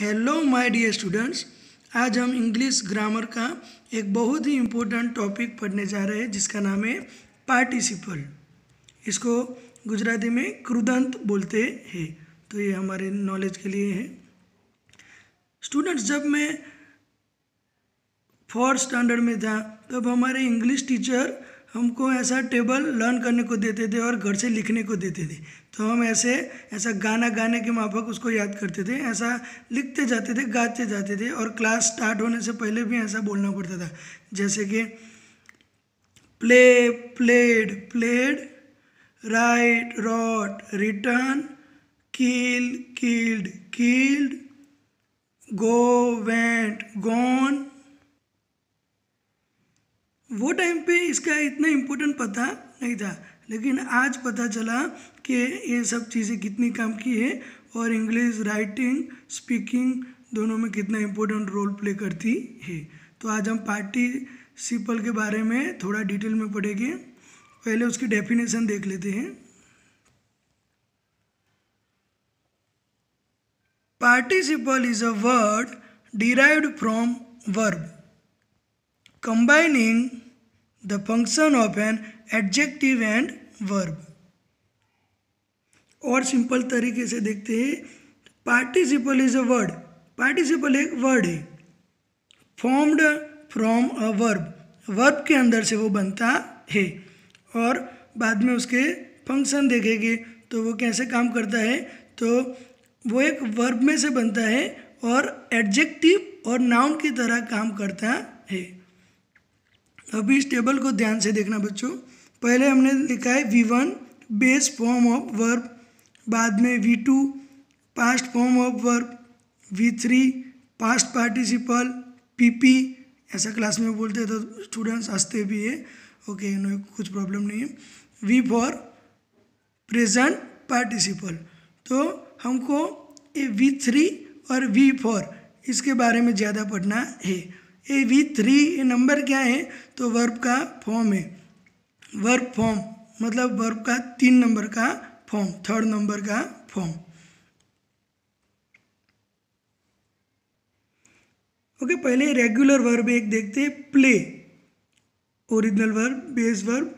Hello my dear students आज हम English grammar का एक बहुत ही इम्पोर्टेंट टॉपिक पढ़ने जा रहे हैं, जिसका नाम है पार्टिसिपल इसको गुजराती में क्रुदंत बोलते हैं। तो ये हमारे नॉलेज के लिए है। स्टूडेंट्स जब मैं फोर्थ स्टैंडर्ड में था, तब हमारे इंग्लिश टीचर हमको ऐसा टेबल लर्न करने को देते थे और घर से लिखने को देते थे। तो हम ऐसे, ऐसा गाना गाने के माफक उसको याद करते थे, ऐसा लिखते जाते थे, गाते जाते थे और क्लास स्टार्ट होने से पहले भी ऐसा बोलना पड़ता था। जैसे कि play played played write wrote written kill killed killed go went gone वो टाइम पे इसका इतना इम्पोर्टेंट पता नहीं था, लेकिन आज पता चला कि ये सब चीज़ें कितनी काम की है और इंग्लिश राइटिंग स्पीकिंग दोनों में कितना इम्पोर्टेंट रोल प्ले करती है। तो आज हम पार्टिसिपल के बारे में थोड़ा डिटेल में पढ़ेंगे। पहले उसकी डेफिनेशन देख लेते हैं। Participle is a word derived from verb combining the function of an adjective and verb. और सिंपल तरीके से देखते हैं। Participle is a word participle एक वर्ड है। Formed from a verb verb के अंदर से वो बनता है। और बाद में उसके फ़ंक्शन देखेंगे तो वो कैसे काम करता है? तो वो एक वर्ब में से बनता है और एडजेक्टिव और नाउन की तरह काम करता है। अभी इस टेबल को ध्यान से देखना बच्चों। पहले हमने लिखा है V one base form of verb बाद में V two past form of verb V three past participle PP ऐसा क्लास में बोलते हैं तो स्टूडेंट्स हँसते भी है। ओके नो कुछ प्रॉब्लम नहीं है। वी फॉर प्रेजेंट पार्टिसिपल तो हमको ये वी थ्री और वी फोर इसके बारे में ज़्यादा पढ़ना है। ए वी थ्री नंबर क्या है? तो वर्ब का फॉर्म है। वर्ब फॉर्म मतलब वर्ब का तीन नंबर का फॉर्म थर्ड नंबर का फॉर्म ओके पहले रेगुलर वर्ब एक देखते हैं play original verb base verb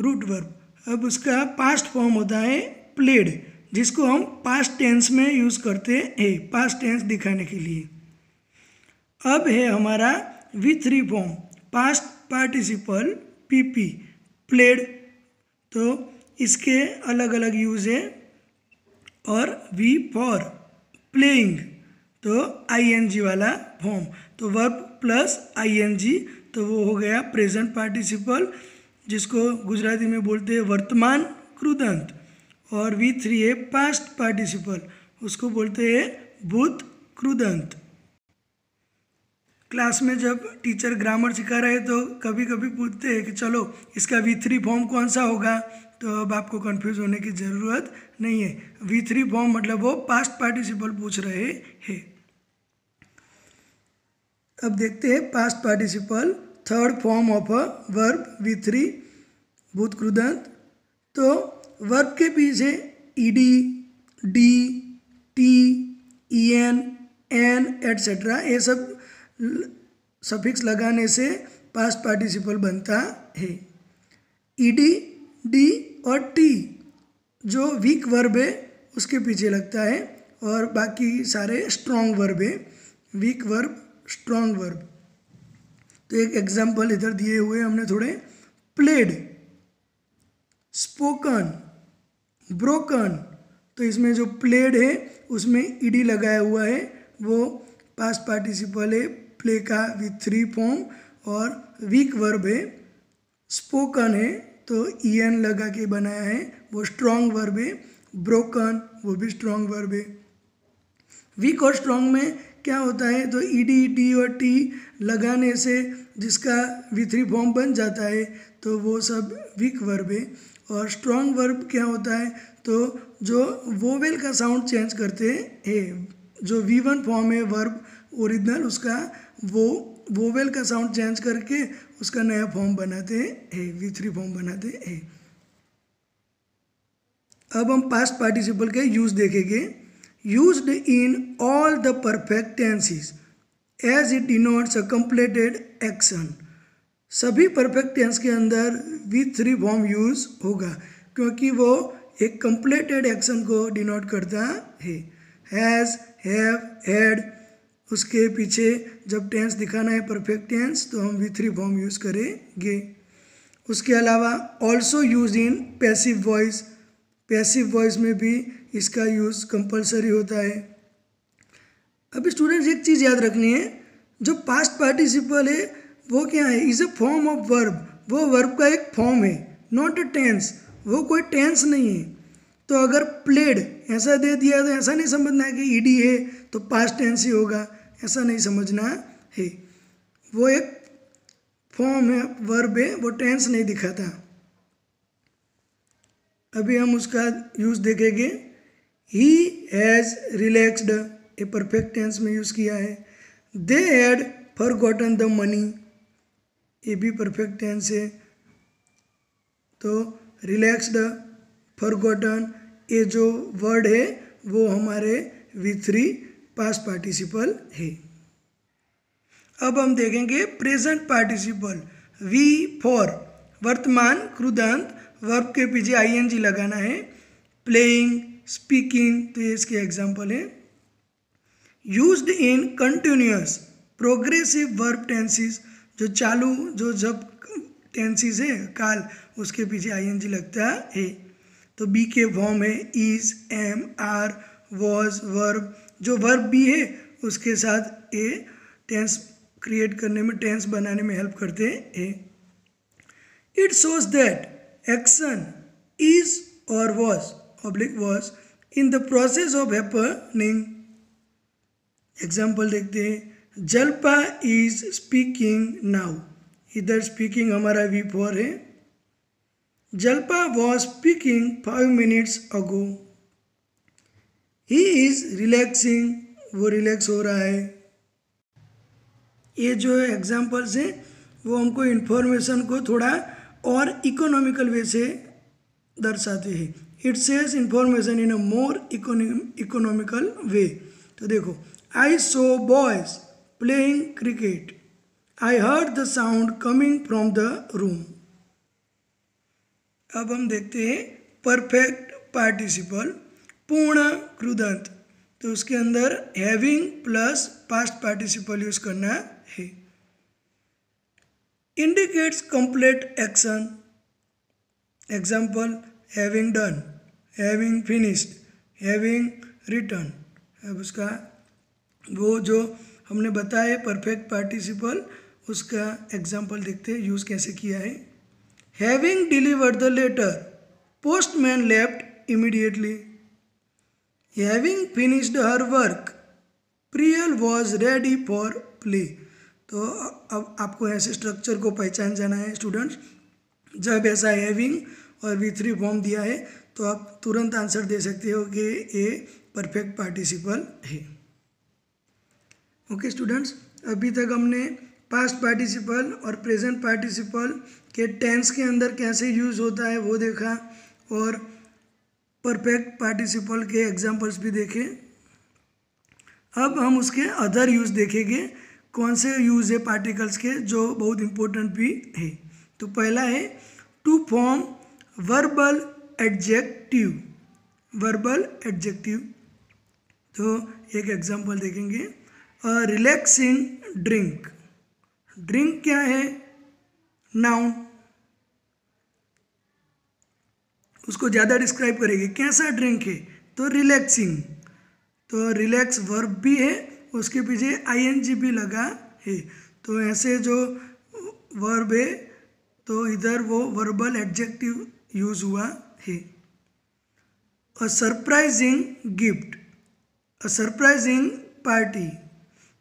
root verb अब उसका पास्ट फॉर्म होता है प्लेड जिसको हम पास्ट टेंस में यूज़ करते हैं पास्ट टेंस दिखाने के लिए. अब है हमारा V three form past participle PP played तो इसके अलग अलग यूज़ है और वी फॉर प्लेइंग तो आईएनजी वाला फॉर्म तो वर्ब प्लस आईएनजी तो वो हो गया प्रेजेंट पार्टिसिपल जिसको गुजराती में बोलते हैं वर्तमान क्रुदंत. और वी थ्री है पास्ट पार्टिसिपल उसको बोलते हैं भूत क्रुदंत. क्लास में जब टीचर ग्रामर सिखा रहे तो कभी कभी पूछते हैं कि चलो, इसका वी थ्री फॉर्म कौन सा होगा? तो अब आपको कंफ्यूज होने की ज़रूरत नहीं है। वी थ्री फॉर्म मतलब वो पास्ट पार्टिसिपल पूछ रहे हैं। अब देखते हैं past participle third form of a verb V three भूत क्रुदंत तो वर्ब के पीछे E D D T E N N etcetera ये सब सफिक्स लगाने से पास्ट पार्टिसिपल बनता है। ईडी डी और टी जो वीक वर्ब है, उसके पीछे लगता है और बाकी सारे स्ट्रॉन्ग वर्ब है। वीक वर्ब स्ट्रॉन्ग वर्ब तो एक एग्जांपल इधर दिए हुए हमने थोड़े। प्लेड स्पोकन ब्रोकन तो इसमें जो प्लेड है, उसमें ईडी लगाया हुआ है, वो पास्ट पार्टिसिपल है प्ले का विथ थ्री फॉर्म और वीक वर्ब है स्पोकन है तो ई एन लगा के बनाया है, वो स्ट्रॉन्ग वर्ब है ब्रोकन वो भी स्ट्रॉन्ग वर्ब है। वीक और स्ट्रॉन्ग में क्या होता है तो ई डी डी और टी लगाने से जिसका वी थ्री फॉर्म बन जाता है तो वो सब वीक वर्ब है। और स्ट्रॉन्ग वर्ब क्या होता है तो जो वोवेल का साउंड चेंज करते हैं, जो वी वन फॉर्म है वर्ब ओरिजिनल उसका वो वोवेल का साउंड चेंज करके उसका नया फॉर्म बनाते हैं ए वी थ्री फॉर्म बनाते हैं अब हम पास्ट पार्टिसिपल के यूज़ देखेंगे। Used in all the perfect tenses as it denotes a completed action सभी परफेक्ट टेंस के अंदर वी थ्री फॉर्म यूज़ होगा, क्योंकि वो एक कंप्लीटेड एक्शन को डिनोट करता है। हैज़ हैव हैड उसके पीछे जब टेंस दिखाना है परफेक्ट टेंस तो हम वी थ्री फॉर्म यूज़ करेंगे। उसके अलावा also use in passive voice passive voice में भी इसका यूज़ कंपलसरी होता है। अभी स्टूडेंट्स एक चीज़ याद रखनी है, जो पास्ट पार्टिसिपल है, वो क्या है? Is a form of verb वो वर्ब का एक फॉर्म है नॉट अ टेंस वो कोई टेंस नहीं है। तो अगर प्लेड ऐसा दे दिया तो ऐसा नहीं समझना है कि ईडी है तो पास्ट टेंस ही होगा। ऐसा नहीं समझना है। वो एक फॉर्म है वर्ब है, वो टेंस नहीं दिखाता। अभी हम उसका यूज़ देखेंगे। He has relaxed a perfect tense में यूज़ किया है। They had forgotten the money ये भी परफेक्ट टेंस है। तो रिलैक्सड फॉरगॉटन ये जो वर्ड है, वो हमारे वी थ्री पास पार्टिसिपल है। अब हम देखेंगे प्रेजेंट पार्टिसिपल वी फॉर वर्तमान, क्रुदांत वर्ब के पीछे आईएनजी लगाना है। प्लेइंग स्पीकिंग तो ये इसके एग्जांपल है। Used in continuous progressive verb tenses जो चालू, जो जब टेंसेस है, काल, उसके पीछे आईएनजी लगता है। तो बी के फॉर्म है is am are was verb जो वर्ब भी है, उसके साथ ए टेंस क्रिएट करने में टेंस बनाने में हेल्प करते हैं a it shows that action is और was oblique was in the process of happening example देखते हैं। जल्पा इज़ स्पीकिंग नाउ इधर स्पीकिंग हमारा वी फोर है। Jalpa was speaking five minutes ago he is relaxing वो relax हो रहा है ये जो एग्जाम्पल्स हैं, वो हमको इन्फॉर्मेशन को थोड़ा और इकोनॉमिकल वे से दर्शाते हैं it says information in a more economical way तो देखो I saw boys playing cricket. I heard the sound coming from the room. अब हम देखते हैं परफेक्ट पार्टिसिपल पूर्ण कृदंत तो उसके अंदर having plus past participle use करना है। Indicates complete action example having done having finished having return अब उसका, वो जो हमने बताया परफेक्ट पार्टिसिपल उसका एग्ज़ाम्पल देखते हैं यूज़ कैसे किया है। Having delivered the letter postman left immediately having finished her work Priyal was ready for play तो अब आपको ऐसे स्ट्रक्चर को पहचान जाना है स्टूडेंट्स जब ऐसा हैविंग और वी थ्री फॉर्म दिया है तो आप तुरंत आंसर दे सकते हो कि ये परफेक्ट पार्टिसिपल है। ओके स्टूडेंट्स अभी तक हमने पास्ट पार्टिसिपल और प्रेजेंट पार्टिसिपल के टेंस के अंदर कैसे यूज़ होता है वो देखा और परफेक्ट पार्टिसिपल के एग्जांपल्स भी देखे। अब हम उसके अदर यूज़ देखेंगे। कौन से यूज़ है पार्टिकल्स के, जो बहुत इम्पोर्टेंट भी है। तो पहला है two form verbal adjective verbal adjective तो एक एग्जांपल देखेंगे। रिलैक्सिंग ड्रिंक ड्रिंक क्या है? नाउन उसको ज़्यादा डिस्क्राइब करेगी। कैसा ड्रिंक है? तो रिलैक्सिंग तो रिलैक्स वर्ब भी है, उसके पीछे आईएनजी भी लगा है। तो ऐसे जो वर्ब है तो इधर वो वर्बल एडजेक्टिव यूज़ हुआ है। A surprising gift a surprising party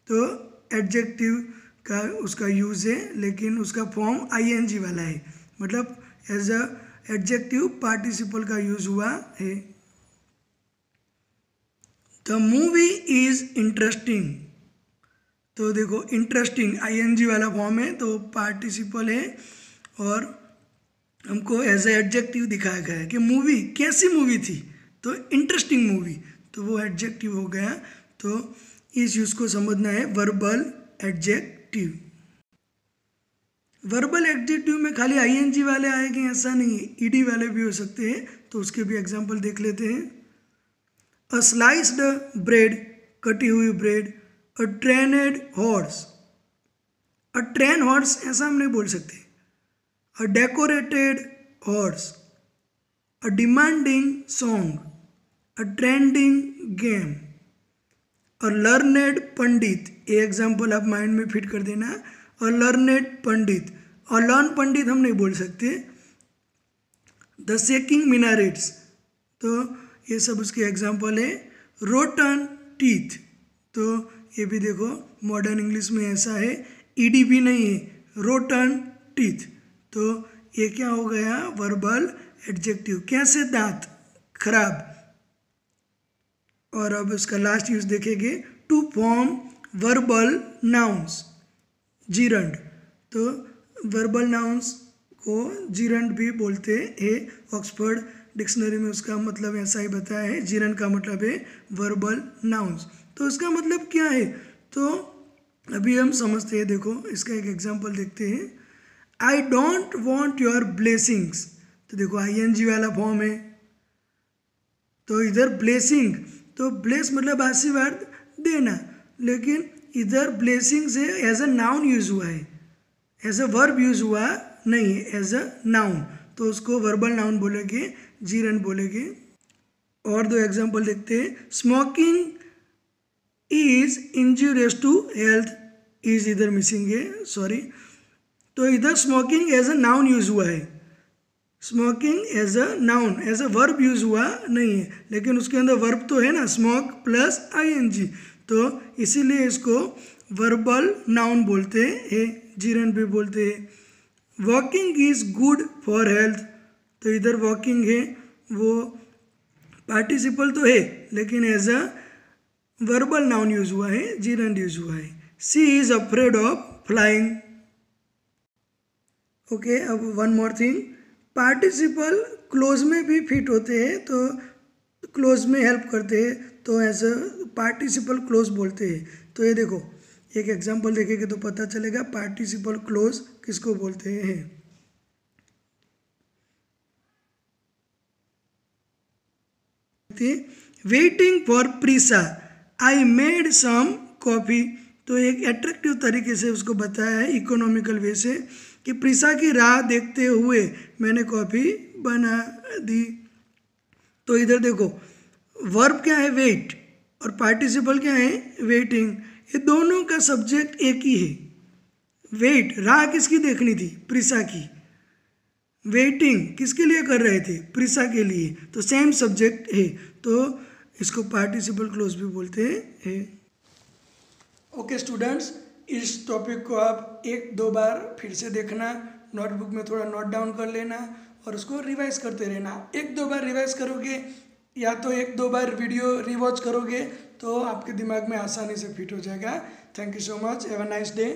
तो एडजेक्टिव का उसका यूज़ है, लेकिन उसका फॉर्म आईएनजी वाला है। मतलब एज अ एडजेक्टिव पार्टिसिपल का यूज़ हुआ है। द मूवी इज़ इंटरेस्टिंग तो देखो इंटरेस्टिंग आईएनजी वाला फॉर्म है तो पार्टिसिपल है, और हमको एज ए एडजेक्टिव दिखाया गया है कि मूवी कैसी मूवी थी? तो इंटरेस्टिंग मूवी तो वो एडजेक्टिव हो गया। तो इस यूज़ को समझना है वर्बल एडजेक्टिव वर्बल एडजेक्टिव में खाली आईएनजी वाले आएँगे, ऐसा नहीं है। ईडी वाले भी हो सकते हैं तो उसके भी एग्जांपल देख लेते हैं। अ स्लाइस्ड ब्रेड कटी हुई bread a trained horse a train horse ऐसा हम नहीं बोल सकते। A decorated horse a demanding song a trending game a learned pandit ये एग्ज़ाम्पल आप माइंड में फिट कर देना। अ लर्नेड पंडित। अ लर्न पंडित हम नहीं बोल सकते। The seeking minarets. तो ये सब उसके एग्ज़ाम्पल है। Rotten teeth. तो ये भी देखो मॉडर्न इंग्लिश में ऐसा है। ईडी भी नहीं है। Rotten teeth. तो ये क्या हो गया? वर्बल एडजेक्टिव कैसे दांत? खराब। और अब उसका लास्ट यूज़ देखेंगे। Two form verbal nouns gerund. तो वर्बल नाउंस को जीरंड भी बोलते हैं। ऑक्सफर्ड डिक्शनरी में उसका मतलब ऐसा ही बताया है। जीरंड का मतलब है वर्बल नाउंस तो इसका मतलब क्या है? तो अभी हम समझते हैं, देखो, इसका एक एग्जांपल देखते हैं। I don't want your blessings तो देखो आई एन जी वाला फॉर्म है। तो इधर ब्लेसिंग तो ब्लेस मतलब आशीर्वाद देना। लेकिन इधर ब्लेसिंग से एज अ नाउन यूज़ हुआ है। एज अ वर्ब यूज़ हुआ नहीं है एज अ नाउन तो उसको वर्बल नाउन बोलेंगे जीरन बोलेंगे। और दो एग्जांपल देखते हैं। Smoking is injurious to health is इधर मिसिंग है सॉरी तो इधर smoking as a noun use हुआ है। Smoking as a noun as a verb use हुआ नहीं है। लेकिन उसके अंदर वर्ब तो है ना smoke plus I N G तो इसीलिए इसको वर्बल नाउन बोलते हैं, जीरन भी बोलते हैं। Walking is good for health तो इधर वॉकिंग है, वो पार्टिसिपल तो है, लेकिन as a verbal noun use हुआ है, जीरन यूज़ हुआ है। She is afraid of flying okay अब one more thing participle clause में भी फिट होते हैं तो क्लोज में हेल्प करते हैं तो ऐसा पार्टिसिपल क्लोज बोलते हैं। तो ये देखो, एक एग्जांपल देखेंगे तो पता चलेगा पार्टिसिपल क्लोज किसको बोलते हैं। Waiting for Prisa I made some coffee तो एक अट्रैक्टिव तरीके से उसको बताया है इकोनॉमिकल वे से, कि प्रीसा की राह देखते हुए मैंने कॉफ़ी बना दी। तो इधर देखो वर्ब क्या है? वेट और पार्टिसिपल क्या है? वेटिंग ये दोनों का सब्जेक्ट एक ही है। वेट राह किसकी देखनी थी? प्रिसा की। वेटिंग किसके लिए कर रहे थे? प्रिसा के लिए। तो सेम सब्जेक्ट है। तो इसको पार्टिसिपल क्लोज भी बोलते हैं। ओके स्टूडेंट्स इस टॉपिक को आप एक, दो बार फिर से देखना। नोटबुक में थोड़ा नोट डाउन कर लेना। और उसको रिवाइज करते रहना। एक दो बार रिवाइज करोगे, या तो एक दो बार वीडियो रिवॉच करोगे तो आपके दिमाग में आसानी से फिट हो जाएगा। Thank you so much have a nice day